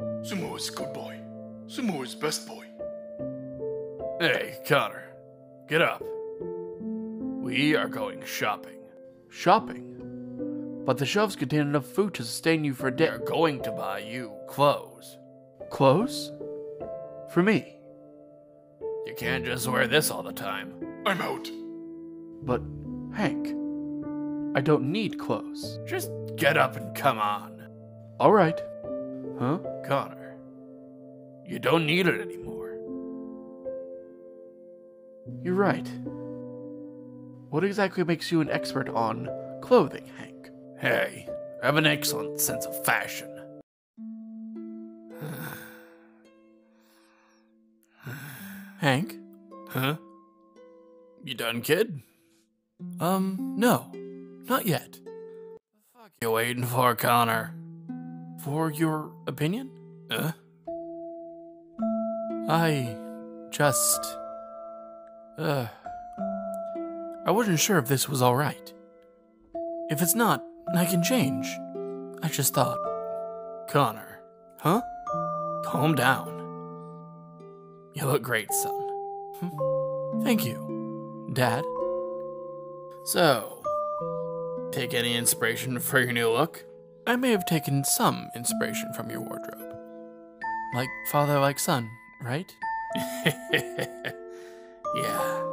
Sumo is good boy. Sumo is best boy. Hey, Connor, get up. We are going shopping. Shopping? But the shelves contain enough food to sustain you for a day. They're going to buy you clothes. Clothes? For me? You can't just wear this all the time. I'm out. But, Hank, I don't need clothes. Just get up and come on. All right. Huh? Connor, you don't need it anymore. You're right. What exactly makes you an expert on clothing, Hank? Hey, I have an excellent sense of fashion. Hank? Huh? You done, kid? Um, no. Not yet. The fuck you waiting for, Connor? For your opinion? Huh? I just. Uh. I wasn't sure if this was alright. If it's not, I can change. I just thought. Connor, Huh? calm down. You look great, son. Thank you, Dad. So, take any inspiration for your new look? I may have taken some inspiration from your wardrobe. Like father, like son, right? yeah.